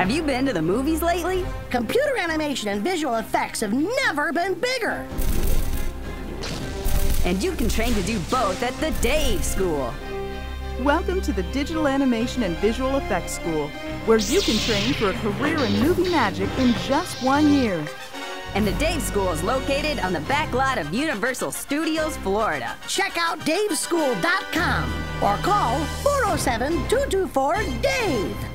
Have you been to the movies lately? Computer animation and visual effects have never been bigger. And you can train to do both at the Dave School. Welcome to the Digital Animation and Visual Effects School, where you can train for a career in movie magic in just one year. And the Dave School is located on the back lot of Universal Studios, Florida. Check out daveschool.com or call 407 224 DAVE.